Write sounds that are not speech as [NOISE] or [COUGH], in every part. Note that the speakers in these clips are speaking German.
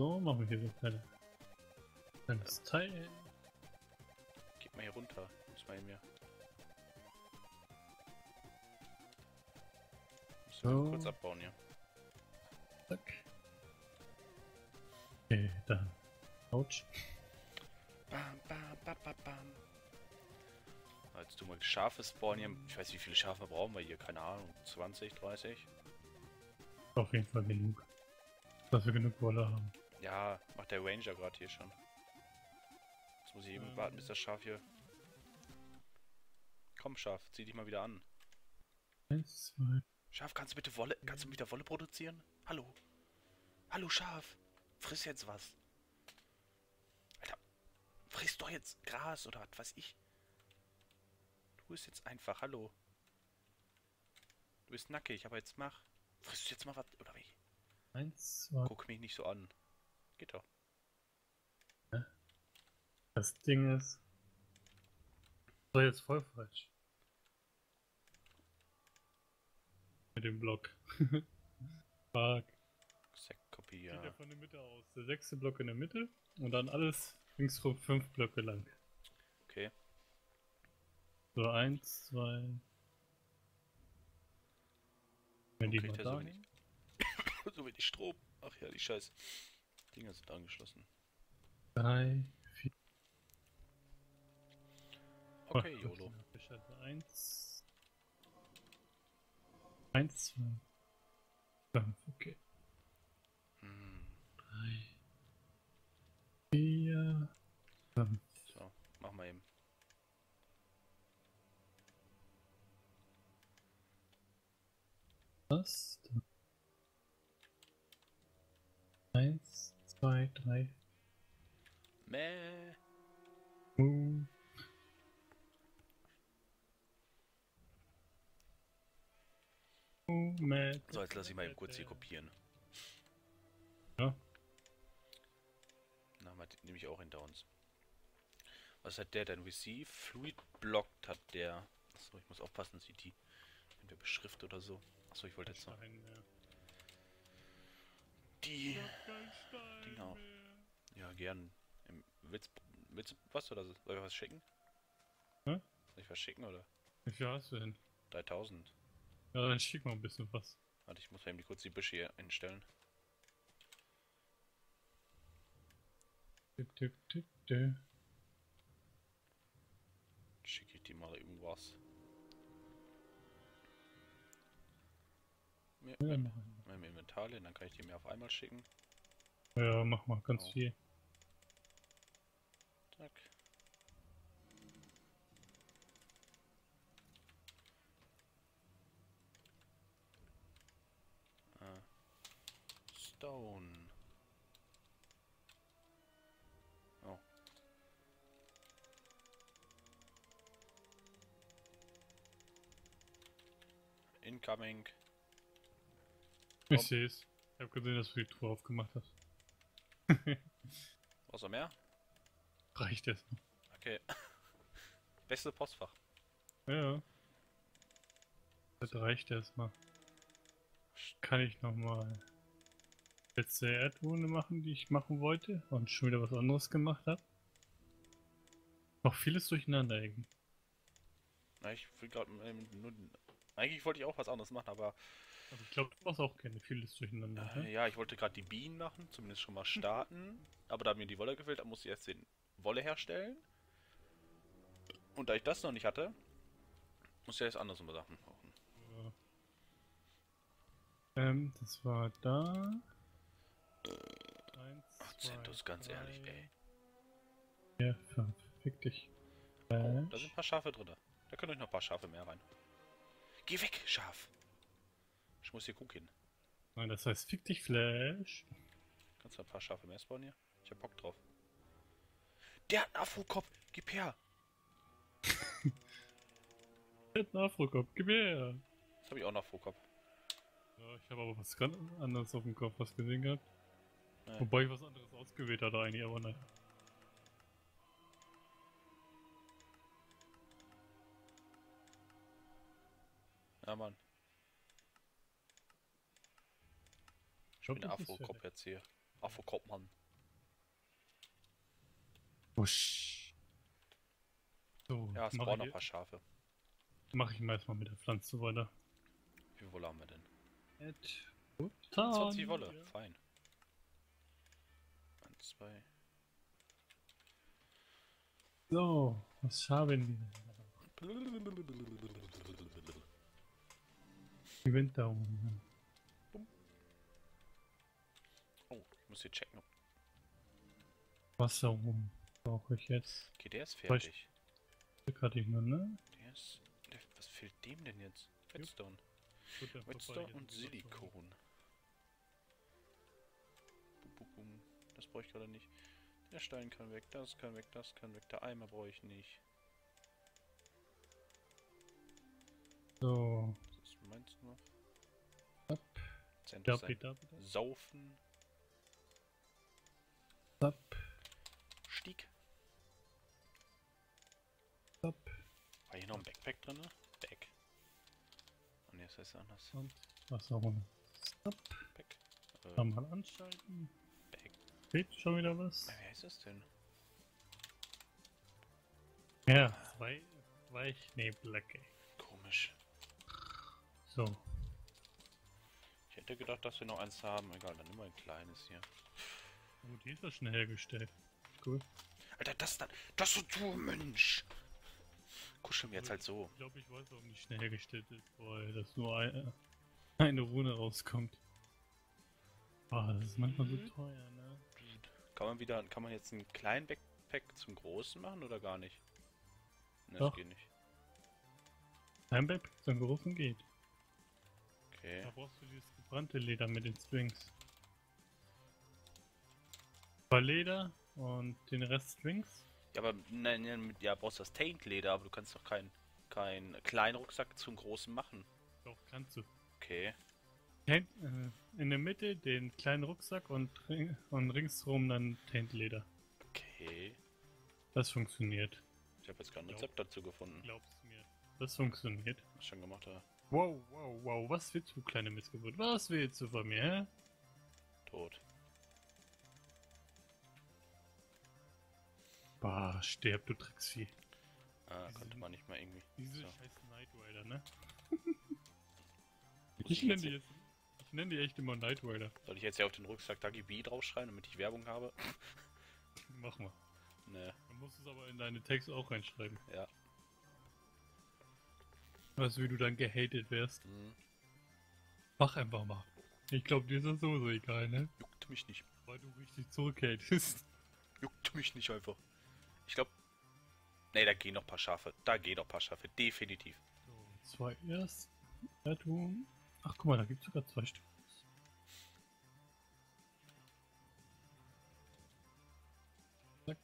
So, machen wir hier so ein kleine, kleines Teil. Geht mal hier runter. Muss mal in mir. Muss So. kurz abbauen hier. Zack. Okay, dann. Autsch. Bam, bam, bam, bam, bam. Jetzt du mal Schafe spawnen hier. Ich weiß, wie viele Schafe brauchen wir hier. Keine Ahnung. 20, 30? Auf jeden Fall genug. Dass wir genug Wolle haben. Ja, macht der Ranger gerade hier schon. Jetzt muss ich eben Ähm. warten, bis das Schaf hier... Komm, Schaf, zieh dich mal wieder an. Eins, zwei. Schaf, kannst du bitte Wolle... Kannst du wieder Wolle produzieren? Hallo? Hallo, Schaf! Friss jetzt was! Alter, friss doch jetzt Gras oder was weiß ich. Du bist jetzt einfach, hallo. Du bist nackig, aber jetzt mach. Frisst du jetzt mal was, oder wie? Eins, zwei. Guck mich nicht so an. Geht doch. Das Ding ist. Das war jetzt voll falsch. Mit dem Block. [LAUGHS] Fuck. Sack Copy, Geht ja ja. von der Mitte aus. Der sechste Block in der Mitte und dann alles ringsrum fünf Blöcke lang. Okay. So, eins, zwei. Wenn die mal [COUGHS] so da so wenig Strom. Ach ja, die scheiß Dinger sind angeschlossen. Drei, vier. Okay, Ach, YOLO. Ich hatte Eins. Eins, zwei. Fünf, okay. Hm. Drei. Vier. Fünf. So, mach mal eben. Dann. Eins, zwei, drei. Mäh. So, jetzt lass ich mal eben kurz hier kopieren. Ja. Na, nehme ich auch hinter uns. Was hat der denn? Receive Fluid blockt hat der. Achso, ich muss aufpassen, sieht die. Wenn der beschrift oder so. Achso, ich wollte jetzt noch die. Kein Stein Genau. mehr. Ja, gern. Im, willst, willst du was oder so? Soll ich was schicken? Hä? Soll ich was schicken oder? Wie viel hast du denn? 3000. Ja, dann schick mal ein bisschen was. Warte, ich muss mal eben kurz die Büsche hier einstellen. Tipp, tipp, tipp, tipp. Schicke ich die mal irgendwas. Mir, Ja, meinem Inventar dann kann ich die mir auf einmal schicken. ja, mach mal ganz Oh. viel. Zack. Äh. Stone. Oh. Incoming. Ich Komm. seh's. Ich hab gesehen, dass du die Tour aufgemacht hast. [LAUGHS] Brauchst du mehr? Reicht jetzt. Okay. [LAUGHS] Beste Postfach. Ja. Das reicht erstmal. Kann ich nochmal letzte Erdrunde machen, die ich machen wollte und schon wieder was anderes gemacht habe? Noch vieles durcheinander irgendwie. Na, ich will gerade nur. Eigentlich wollte ich auch was anderes machen, aber Aber ich glaube, du machst auch gerne vieles durcheinander. äh, ne? ja, ich wollte gerade die Bienen machen, zumindest schon mal starten. aber da mir die Wolle gefehlt hat, musste ich erst den Wolle herstellen. Und da ich das noch nicht hatte, musste ich erst andere Sachen. Ja. Ähm, das war da. Eins, Ach, zwei, Zentus, ganz drei, ehrlich, ey. Fünf. Fick dich. Oh, Äh, da sind ein paar Schafe drin. Da können euch noch ein paar Schafe mehr rein. Geh weg, Schaf! Ich muss hier gucken. Nein, das heißt Fick dich Flash. Kannst du ein paar Schafe mehr spawnen hier? Ich hab Bock drauf. [LAUGHS] Der hat einen Afro-Kopf! Gib her! Jetzt einen Afro-Kopf, gib her! Jetzt habe ich auch noch Afro-Kopf. Ja, ich habe aber was ganz anderes auf dem Kopf was gesehen gehabt. Ja. Wobei ich was anderes ausgewählt hatte eigentlich, aber nein. Ja, Mann. Ich glaub, bin Afro-Kopf jetzt hier. Ach, wo Wusch. So, Ja, es mach, brauchen noch ein paar Schafe. mach ich mal erstmal mit der Pflanze weiter. Wie viel Wolle haben wir denn? Ed. 20 Wolle, fein. 1, 2. So, was haben wir? Die Winterungen. Oh, ich muss hier checken. ob- Wasserrum brauche ich jetzt. Okay, der ist fertig. Glück hatte ich nur, ne? Der ist. Der, was fehlt dem denn jetzt? Redstone. Gut, vorbei, und ist. Silikon. Bum, bum, bum. Das brauche ich gerade nicht. Der Stein kann weg, das kann weg, das kann weg. Der Eimer brauche ich nicht. So, Was meinst du noch? Up. Zentrum Saufen. da, Stieg. da, War hier noch ein Backpack drin? Back. Oh ne, das heißt anders. und Wasserrum. Stop. Back. Äh, Nochmal anschalten. Back. Fehlt schon wieder was? Äh, Wer ist das denn? Ja, zwei, zwei Schneeblöcke. Komisch. So, Ich hätte gedacht, dass wir noch eins haben. Egal, dann immer ein kleines hier. oh, die ist ja schnell hergestellt. Cool. Alter, das da. Das so du Mensch! Kuscheln wir jetzt halt so. Ich glaube, ich weiß, warum die schnell hergestellt ist, weil das nur eine, eine Rune rauskommt. Ah, das ist manchmal so Mhm. teuer, ne? Kann man wieder, kann man jetzt einen kleinen Backpack zum großen machen oder gar nicht? Ne, das geht nicht. Ein Back zum großen geht. Okay. Da brauchst du dieses gebrannte Leder mit den Strings. Zwei Leder und den Rest Strings. Ja, aber nein, nein, mit- ja, brauchst das Taint-Leder, aber du kannst doch keinen keinen kleinen Rucksack zum großen machen. Doch, kannst du. Okay. Tent, äh, in der Mitte den kleinen Rucksack und, und ringsrum dann Tentleder. Okay. Das funktioniert. Ich habe jetzt kein. Rezept dazu gefunden. Glaubst mir. Das funktioniert. Schon gemacht habe. Wow, wow, wow. Was willst du, kleine Missgeburt? Was willst du von mir, hä? Tot. Bah, sterb, du Drecksvieh. Ah, Diese- konnte man nicht mal irgendwie. Diese So. scheiß Night Rider, ne? [LAUGHS] Ich nenne jetzt- die jetzt. Ich nenne die echt immer Night Rider. Soll ich jetzt hier auf den Rucksack Dagi B draufschreiben, damit ich Werbung habe? [LAUGHS] Mach mal. Ne, Du musst es aber in deine Texte auch reinschreiben. ja. Weißt du, wie du dann gehatet wärst? Hm. Mach einfach mal. Ich glaube, dir ist das sowieso egal, ne? Juckt mich nicht. Weil du richtig zurückhatest. Juckt mich nicht einfach. Ich glaube. Ne, da gehen noch ein paar Schafe. Da gehen noch ein paar Schafe. Definitiv. So, zwei erst. Ja, du. Ach, guck mal, da gibt es sogar zwei Stück. Zack.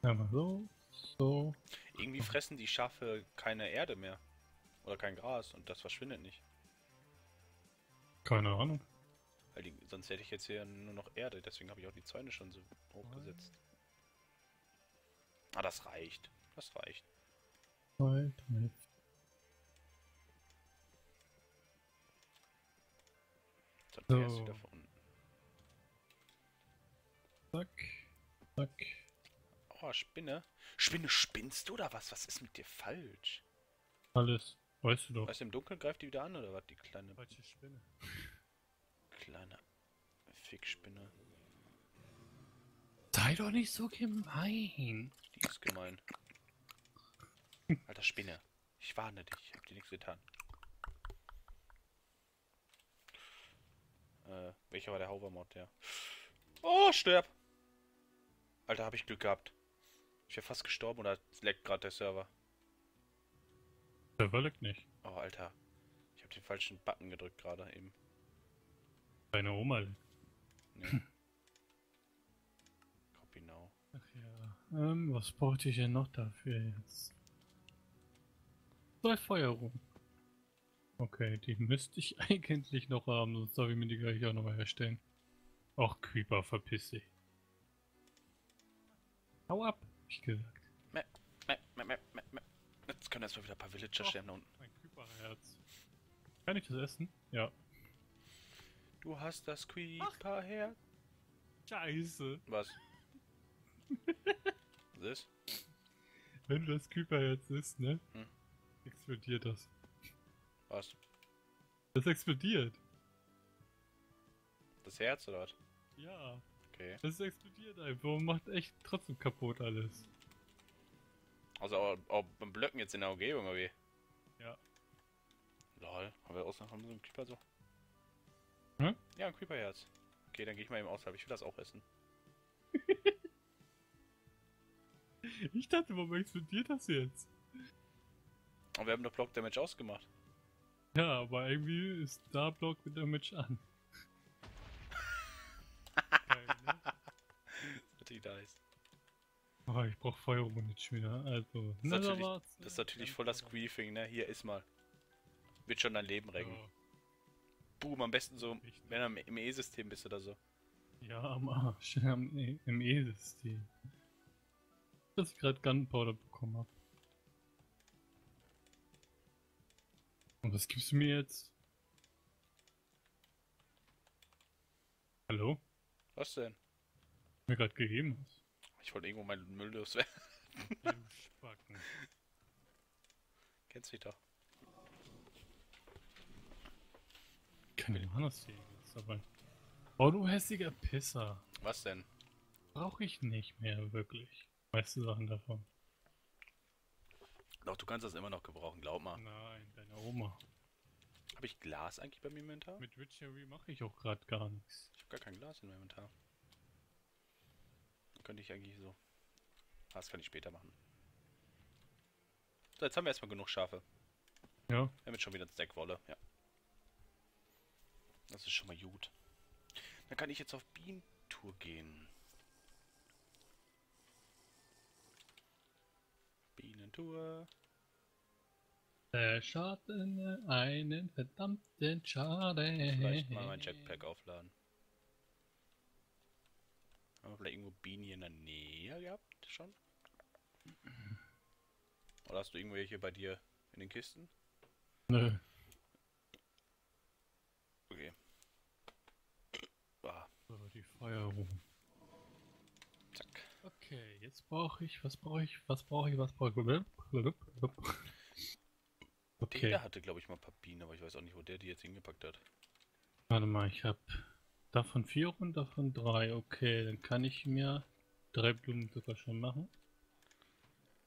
Einmal so. So. Irgendwie fressen die Schafe keine Erde mehr. Oder kein Gras und das verschwindet nicht. Keine Ahnung. Weil die, sonst hätte ich jetzt hier nur noch Erde, deswegen habe ich auch die Zäune schon so hochgesetzt. Ah, das reicht. Das reicht. Drei, Dann fährst So. du wieder von unten. zack. Zack. Oh, Spinne. Spinne, spinnst du oder was? Was ist mit dir falsch? Alles. Weißt du doch. Weißt du, im Dunkeln greift die wieder an oder was? Die kleine, Falsche Spinne. [LAUGHS] kleine Fickspinne. Sei doch nicht so gemein. Die ist gemein. Alter Spinne. Ich warne dich. Ich hab dir nichts getan. Äh, welcher war der Hovermod, der? Oh, sterb! Alter, habe ich Glück gehabt. Ich wäre fast gestorben oder leckt gerade der Server. Der Wölk nicht. Oh, Alter. Ich habe den falschen Button gedrückt gerade eben. Deine Oma. Nee. Copy now. Ach ja. Ähm, was brauchte ich denn noch dafür jetzt? Zwei Feuerruhen. Okay, die müsste ich [LAUGHS] eigentlich noch haben, sonst darf ich mir die gleich auch nochmal herstellen. Ach, Creeper, verpiss dich. Hau ab, hab ich gesagt. Mä, mä, mä, mä, mä. Jetzt können erstmal wieder ein paar Villager Oh. sterben da unten. Mein Creeper-Herz. Kann ich das essen? Ja. Du hast das Creeper-Herz. Scheiße. Was? [LAUGHS] Was ist? Wenn du das Creeper jetzt ist, ne? Hm. Explodiert das. Was? Das explodiert. Das Herz oder was? Ja. Okay. Das explodiert einfach und macht echt trotzdem kaputt alles. Also auch, auch beim Blöcken jetzt in der Umgebung, oder wie? Ja. Lol. Haben wir haben wir so einen Creeper so? Hm? Ja, ein Creeper-Herz. Okay, dann gehe ich mal eben außerhalb. Ich will das auch essen. [LAUGHS] Ich dachte, warum explodiert das jetzt? Und wir haben doch Block Damage ausgemacht. Ja, aber irgendwie ist da Block mit Damage an. [LAUGHS] Geil, ne? [LAUGHS] Natürlich nice. Oh, ich brauch Feuermunition wieder. Also, Das ist, natürlich, das ist natürlich voll das. Griefing, ne? Hier ist mal. Wird schon dein Leben recken. Ja, Boom, am besten so, wenn du im- E-System bist oder so. Ja, am Arsch. Am, E- Im E-System. Dass ich gerade Gunpowder bekommen hab. Und was gibst du mir jetzt? Hallo? Was denn? Mir gerade gegeben hast. Ich wollte irgendwo meinen Müll loswerden. Spacken. Kennst mich doch. Hier jetzt aber. Oh, du hässiger Pisser. Was denn? Brauche ich nicht mehr, wirklich. Meiste Sachen davon. Doch, du kannst das immer noch gebrauchen, glaub mal. Nein, deine Oma. Habe ich Glas eigentlich beim Inventar? Mit Witchery mache ich auch gerade gar nichts. Ich habe gar kein Glas in meinem Inventar. Dann könnte ich eigentlich so. Ah, das kann ich später machen. So, jetzt haben wir erstmal genug Schafe. Ja, jetzt schon wieder ein Stack Wolle, ja. Das ist schon mal gut. Dann kann ich jetzt auf Bienentour gehen. Bienentour. Der Schaden, einen verdammten Schaden. Vielleicht mal mein Jetpack aufladen. Haben wir vielleicht irgendwo Bienen hier in der Nähe gehabt schon? Oder hast du irgendwelche bei dir in den Kisten? Nö. Okay. Ah, Die Feuerung. zack. Okay, jetzt brauche ich, was brauche ich, was brauche ich, was brauche ich? Okay, Der hatte, glaube ich, mal ein paar Bienen, aber ich weiß auch nicht, wo der die jetzt hingepackt hat. warte mal, ich habe davon vier und davon drei. Okay, dann kann ich mir drei Blumen sogar schon machen.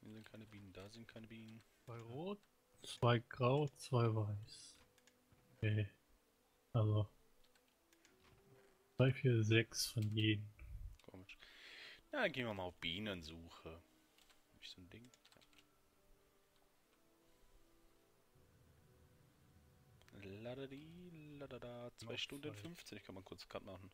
Hier sind keine Bienen, da sind keine Bienen. Zwei rot, zwei grau, zwei weiß. Okay. Also. Drei, vier, sechs von jedem. Komisch. Na, dann gehen wir mal auf Bienensuche. Hab ich so ein Ding? Ja. Ladadi, ladada. 2 Noch Stunden zwei. 15. Ich kann mal kurz Cut machen.